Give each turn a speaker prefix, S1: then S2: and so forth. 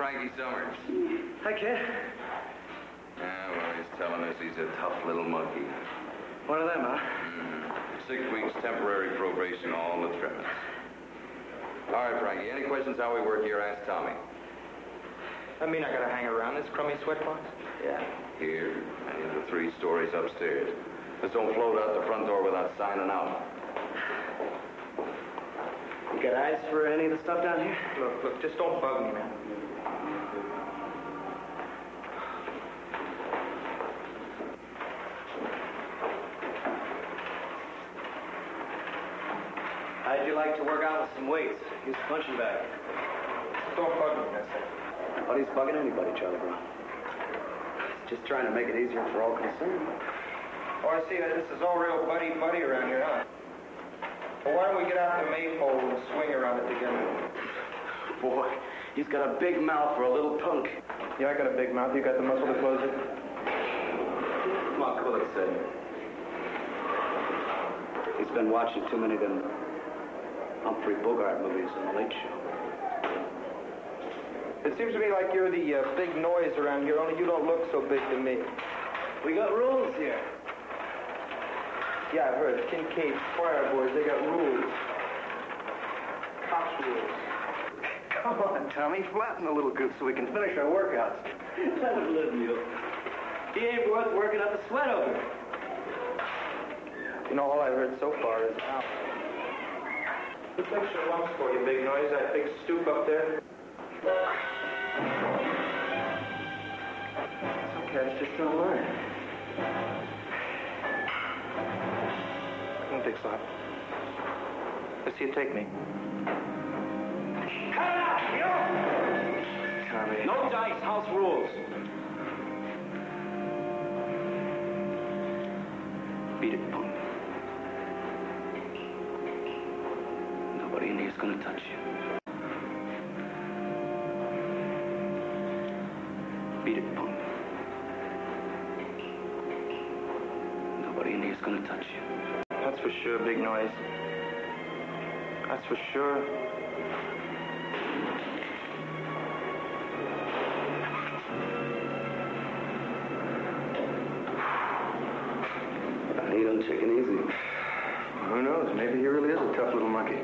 S1: Frankie Summers?
S2: Hi, kid.
S1: Yeah, well, he's telling us he's a tough little monkey.
S2: One of them, huh? Mm-hmm.
S1: Six weeks temporary probation, all the trimmings. All right, Frankie, any questions how we work here, ask Tommy.
S3: I mean, I gotta hang around this crummy sweatbox?
S1: Yeah. Here, and in the three stories upstairs. Just don't float out the front door without signing out.
S2: You got eyes for any of the stuff down here?
S3: Look, look, just don't bug me, man.
S2: How'd you like to work out with some weights? Use a punching bag.
S3: Don't bug me, it.
S2: Nobody's bugging anybody, Charlie Brown. Just trying to make it easier for all concerned.
S3: Oh, I see that this is all real buddy-buddy around here, huh? Well, why don't we get out the maypole and swing around it together?
S2: Boy, he's got a big mouth for a little punk.
S3: Yeah, I got a big mouth. You got the muscle to close it?
S2: Come on, Bullock said. He's been watching too many of them Humphrey Bogart movies on the Late Show.
S3: It seems to me like you're the uh, big noise around here, only you don't look so big to me.
S2: We got rules here.
S3: Yeah, I've heard. Kincaid Choir Boys, they got rules. Cops rules.
S2: Come on, Tommy, flatten the little goose so we can finish our workouts. Let him live, you. He ain't worth working up a sweat over.
S3: You know, all I've heard so far is out. Who takes your lungs for you, big noise? That big stoop up there? It's okay, it's just don't. Come on, big slap. Let's see you take me. Cut it out, you! Tommy.
S2: No dice, house rules. Beat it, punk. Nobody in here's gonna touch you. Beat it, punk. Nobody in here's gonna touch you.
S3: That's for sure, big noise. That's for sure.
S2: He don't take it easy.
S3: Who knows? Maybe he really is a tough little monkey.